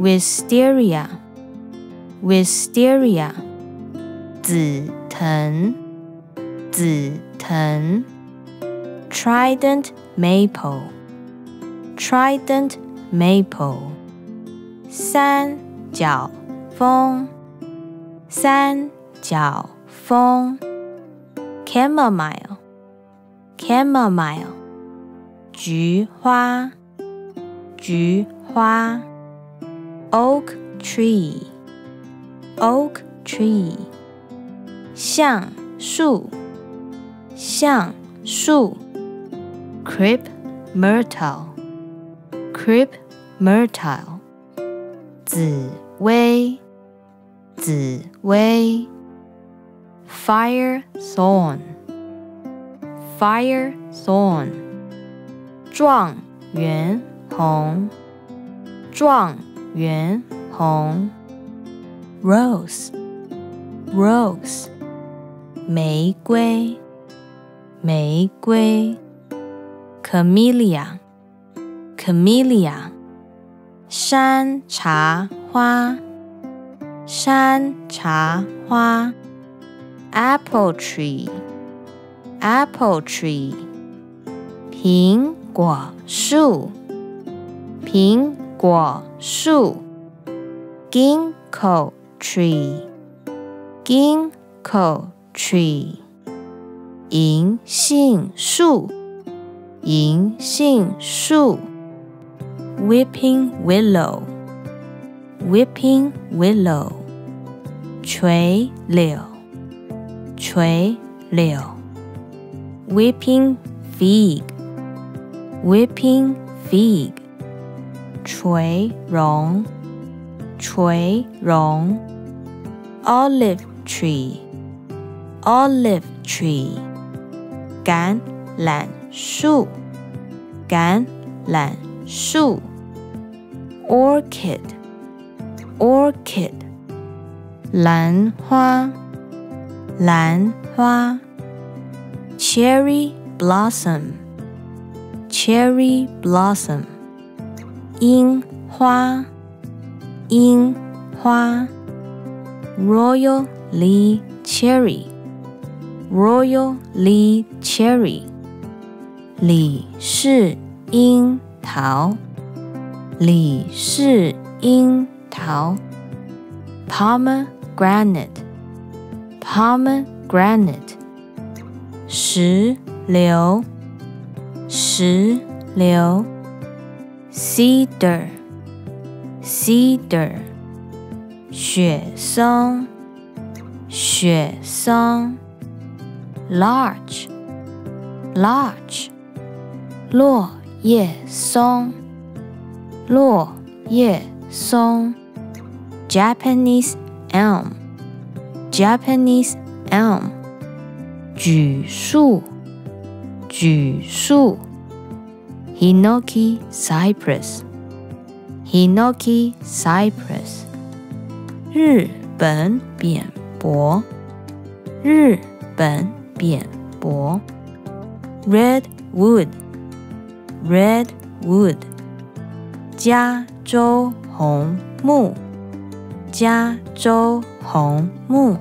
wisteria wisteria 紫藤紫藤 trident maple trident maple 三角风三角风 chamomile chamomile 菊花菊花 oak tree, oak tree，橡树，橡树，crepe myrtle, crepe myrtle，紫薇，紫薇，fire thorn, fire thorn，状元红，状。元红 rose rose 玫瑰玫瑰 camellia camellia 山茶花山茶花 apple tree apple tree 苹果树苹果树 ginkgo tree ginkgo tree 银杏树银杏树 weeping willow weeping willow 垂柳垂柳 weeping fig weeping fig 垂榕，垂榕，olive tree，olive tree，橄榄树，橄榄树，orchid，orchid，兰花，兰花，cherry blossom，cherry blossom。樱花樱花 royal lee cherry royal lee cherry 李氏樱桃李氏樱桃 pomegranate pomegranate 石榴石榴 cedar, cedar，雪松，雪松，larch, larch，落叶松，落叶松，Japanese elm, Japanese elm，榉树，榉树。Hinoki cypress Hinoki cypress 日本扁柏日本扁柏 Redwood Redwood 加州红木加州红木。